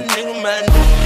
nigga, my nigga.